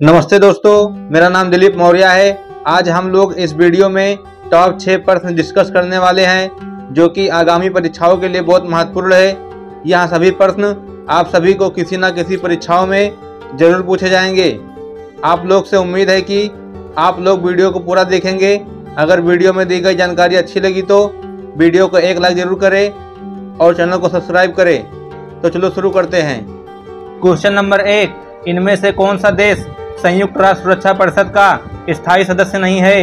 नमस्ते दोस्तों, मेरा नाम दिलीप मौर्य है। आज हम लोग इस वीडियो में टॉप छः प्रश्न डिस्कस करने वाले हैं, जो कि आगामी परीक्षाओं के लिए बहुत महत्वपूर्ण है। यहाँ सभी प्रश्न आप सभी को किसी न किसी परीक्षाओं में ज़रूर पूछे जाएँगे। आप लोग से उम्मीद है कि आप लोग वीडियो को पूरा देखेंगे। अगर वीडियो में दी गई जानकारी अच्छी लगी तो वीडियो को एक लाइक ज़रूर करें और चैनल को सब्सक्राइब करें। तो चलो शुरू करते हैं। क्वेश्चन नंबर एक, इनमें से कौन सा देश संयुक्त राष्ट्र सुरक्षा परिषद का स्थायी सदस्य नहीं है।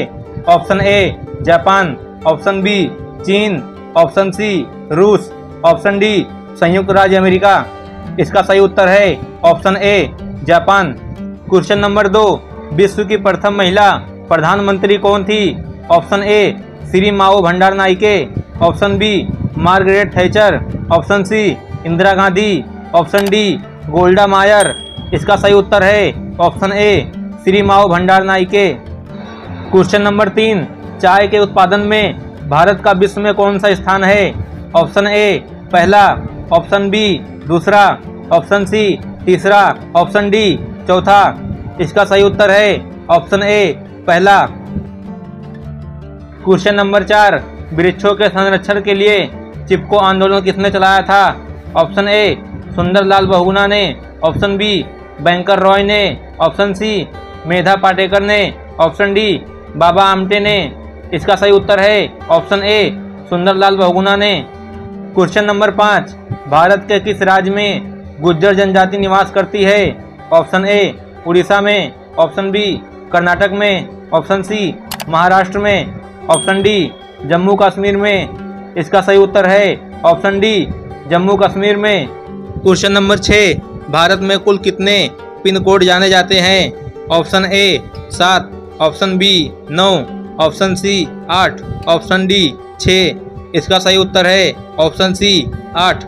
Option A Japan. Option B चीन। ऑप्शन सी रूस। ऑप्शन डी संयुक्त राज्य अमेरिका। इसका सही उत्तर है option A Japan. Question number दो, विश्व की प्रथम महिला प्रधानमंत्री कौन थी? Option A Sirimavo Bandaranaike option B Margaret Thatcher. Option C Indira Gandhi. Option D Golda Meir. इसका सही उत्तर है ऑप्शन ए श्री माओ भंडार नाइके। क्वेश्चन नंबर तीन, चाय के उत्पादन में भारत का विश्व में कौन सा स्थान है? ऑप्शन ए, पहला। ऑप्शन बी, दूसरा। ऑप्शन सी, तीसरा। ऑप्शन डी, चौथा। इसका सही उत्तर है ऑप्शन ए, पहला। क्वेश्चन नंबर चार, वृक्षों के संरक्षण के लिए चिपको आंदोलन किसने चलाया था? ऑप्शन ए, सुंदरलाल बहुगुणा ने। ऑप्शन बी बैंकर रॉय ने ऑप्शन सी मेधा पाटेकर ने ऑप्शन डी बाबा आमटे ने। इसका सही उत्तर है ऑप्शन ए सुंदरलाल बहुगुणा ने। क्वेश्चन नंबर पाँच, भारत के किस राज्य में गुज्जर जनजाति निवास करती है? ऑप्शन ए उड़ीसा में। ऑप्शन बी कर्नाटक में। ऑप्शन सी महाराष्ट्र में। ऑप्शन डी जम्मू कश्मीर में। इसका सही उत्तर है ऑप्शन डी जम्मू कश्मीर में। क्वेश्चन नंबर छः भारत में कुल कितने पिन कोड जाने जाते हैं? ऑप्शन ए सात, ऑप्शन बी नौ, ऑप्शन सी आठ, ऑप्शन डी छः इसका सही उत्तर है ऑप्शन सी आठ।